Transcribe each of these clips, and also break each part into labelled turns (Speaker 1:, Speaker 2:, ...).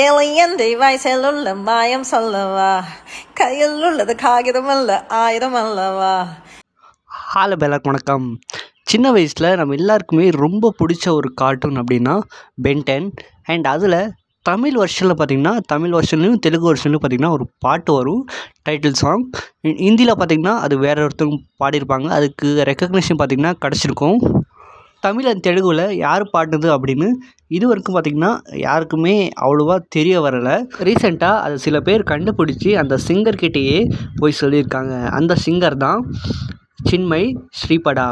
Speaker 1: ஏழையந்தை வயசிலுள்ள மாயம் சொல்லவா கையில் உள்ளது காகிதம் அல்ல ஆயுதம் அல்லவா
Speaker 2: ஹால எல்லாருக்கும் வணக்கம். சின்ன வயசில் நம்ம எல்லாருக்குமே ரொம்ப பிடிச்ச ஒரு கார்ட்டூன் அப்படின்னா பென்டென் அண்ட் அதில் தமிழ் வருஷனில் பார்த்திங்கன்னா தமிழ் வருஷன்லையும் தெலுங்கு வருஷன்லையும் பார்த்திங்கன்னா ஒரு பாட்டு வரும் டைட்டில் சாங் ஹிந்தியில் பார்த்திங்கன்னா அது வேற ஒருத்தவங்க பாடியிருப்பாங்க. அதுக்கு ரெக்கக்னிஷன் பார்த்திங்கன்னா கிடச்சிருக்கும். தமிழ் அண்ட் தெலுங்குல யார் பாடினது அப்படின்னு இது வரைக்கும் பார்த்திங்கன்னா யாருக்குமே அவ்வளோவா தெரிய வரலை. ரீசெண்டாக அது சில பேர் கண்டுபிடிச்சி அந்த சிங்கர்கிட்டேயே போய் சொல்லியிருக்காங்க. அந்த சிங்கர் தான் சின்மய் ஸ்ரீபடா.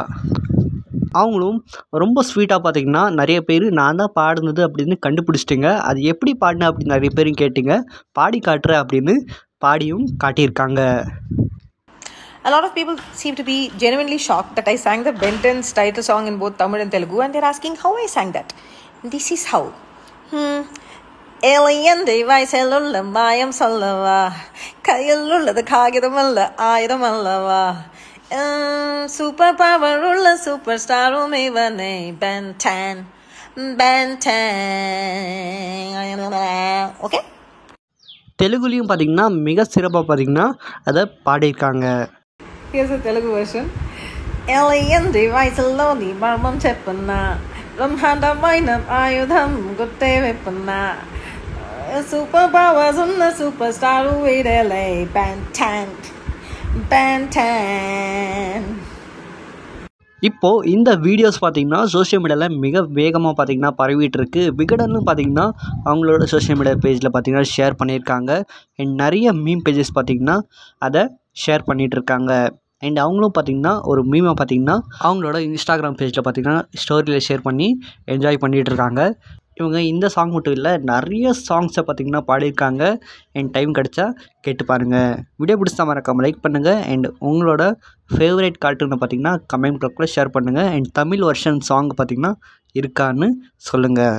Speaker 2: அவங்களும் ரொம்ப ஸ்வீட்டாக பார்த்தீங்கன்னா நிறைய பேர் நான் தான் பாடினது அப்படின்னு கண்டுபிடிச்சிட்டிங்க. அது எப்படி பாடினேன் அப்படின்னு நிறைய பேரும் கேட்டிங்க. பாடி காட்டுறேன் அப்படின்னு பாடியும் காட்டியிருக்காங்க.
Speaker 1: A lot of people seem to be genuinely shocked that I sang the Benton's title song in both Tamil and Telugu, and they're asking how I sang that. This is how. Hmm. ஏழையந்தை வயசிலுள்ள மாயம் சொல்லவா கையில் உள்ளது காகிதம் அல்ல ஆயுதம் அல்லவா super power உள்ள super ஸ்டாரும் இவனே பென் டேன் பென் ஓகே
Speaker 2: தெலுங்குலேயும் பார்த்தீங்கன்னா மிக சிறப்பாக பார்த்தீங்கன்னா அதை பாடியிருக்காங்க
Speaker 1: Here's a Telugu version. ఎలయంది వయసులోని మర్మం చెప్పున్నా బ్రహ్మాండమైన ఆయుధం గుర్తే వెప్పున్నా సూపర్ పవర్స్ ఉన్న సూపర్ స్టార్ వీడలే బ్యాంటాన్ బ్యాంటాన్
Speaker 2: இப்போது இந்த வீடியோஸ் பார்த்தீங்கன்னா சோஷியல் மீடியாவில் மிக வேகமாக பார்த்தீங்கன்னா பரவிட்டு இருக்கு விகடனும் பார்த்தீங்கன்னா அவங்களோட சோஷியல் மீடியா பேஜில் பார்த்தீங்கன்னா ஷேர் பண்ணியிருக்காங்க அண்ட் நிறைய மீம் பேஜஸ் பார்த்தீங்கன்னா அதை ஷேர் பண்ணிகிட்டு இருக்காங்க அண்ட் அவங்களும் பார்த்தீங்கன்னா ஒரு மீமை பார்த்தீங்கன்னா அவங்களோட இன்ஸ்டாகிராம் பேஜில் பார்த்தீங்கன்னா ஸ்டோரியில் ஷேர் பண்ணி என்ஜாய் பண்ணிகிட்ருக்காங்க இவங்க இந்த சாங் மட்டும் இல்லை நிறைய சாங்ஸை பார்த்தீங்கன்னா பாடியிருக்காங்க. என் டைம் கிடச்சா கேட்டு பாருங்கள் வீடியோ பிடிச்சா மறக்காமல் லைக் பண்ணுங்கள் அண்ட் உங்களோட ஃபேவரேட் கார்ட்டூனை பார்த்தீங்கன்னா கமெண்ட் பாக்ஸில் ஷேர் பண்ணுங்கள் அண்ட் தமிழ் வெர்ஷன் சாங் பார்த்தீங்கன்னா இருக்கான்னு சொல்லுங்கள்